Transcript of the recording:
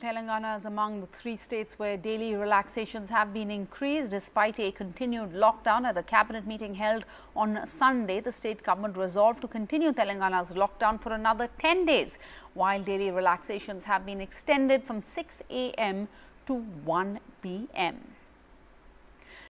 And Telangana is among the three states where daily relaxations have been increased despite a continued lockdown. At a cabinet meeting held on Sunday, the state government resolved to continue Telangana's lockdown for another 10 days, while daily relaxations have been extended from 6 a.m. to 1 p.m.